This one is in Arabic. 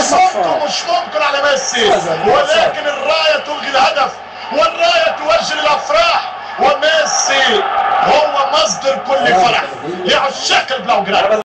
صفارة. مش ممكن على ميسي. ولكن الراية تلغي الهدف. والراية توجه الأفراح. وميسي هو مصدر كل فرح. لعشاق البلاوجراد